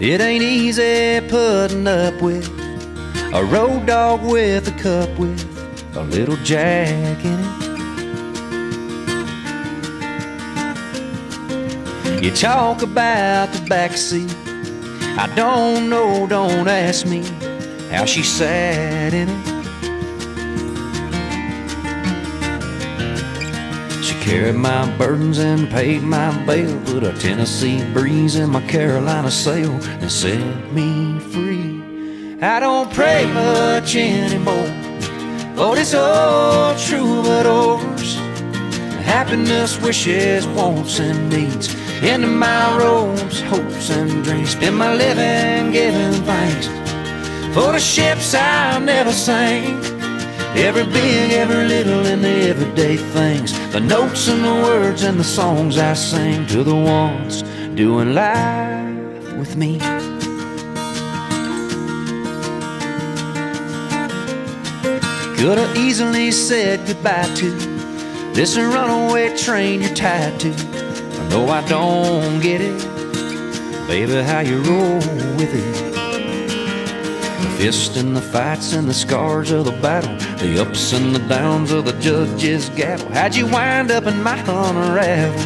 It ain't easy putting up with a road dog with a cup with a little jack in it. You talk about the backseat. I don't know, don't ask me how she sat in it. Carried my burdens and paid my bail, put a Tennessee breeze in my Carolina sail and set me free. I don't pray much anymore, oh, it's all troubadours. Happiness, wishes, wants, and needs into my robes, hopes, and dreams. Spend my living giving thanks for the ships I've never sank. Every big, every little, and things. The notes and the words and the songs I sing to the ones doing life with me. Could have easily said goodbye to this runaway train you're tied to. I know I don't get it, baby, how you roll with it. The fists and the fights and the scars of the battle, the ups and the downs of the judge's gavel. How'd you wind up in my unravel?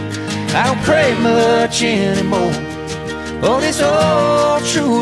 I don't pray much anymore. Oh, this old troubadours